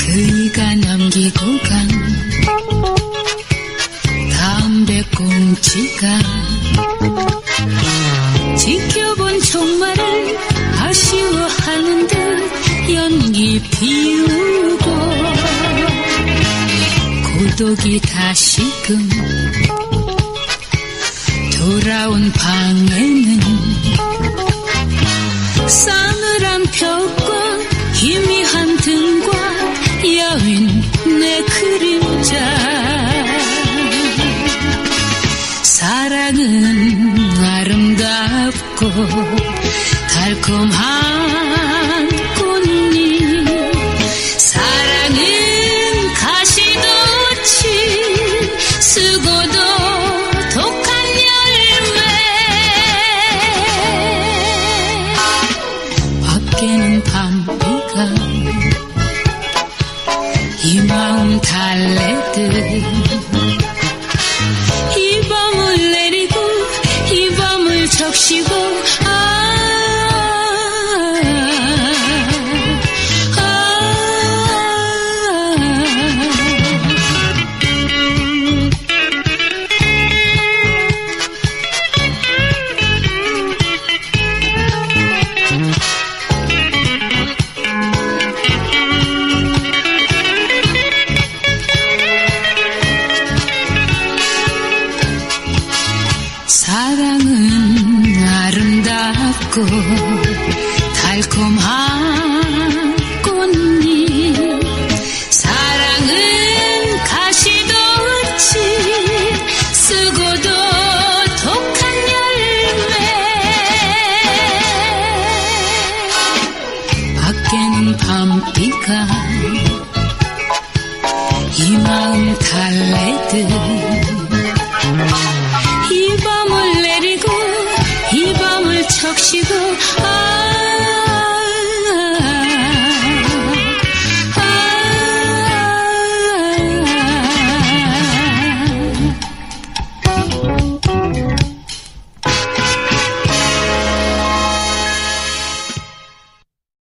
그이가 남기고 간 담배꽁치가 지켜본 종말을 아쉬워하는 듯 연기 피우 고 고독이 다시금 돌아온 방에는 싸늘한 벽과 희미한 등과 여윈 내 그림자. 사랑은 아름답고 달콤한 이 마음 달래듯. 이 밤을 내리고 이 밤을 적시고 사랑은 아름답고 달콤한 꽃잎 사랑은 가시돋이 쓰고도 독한 열매. 밖에는 밤비가 이 마음 달래듯 적시고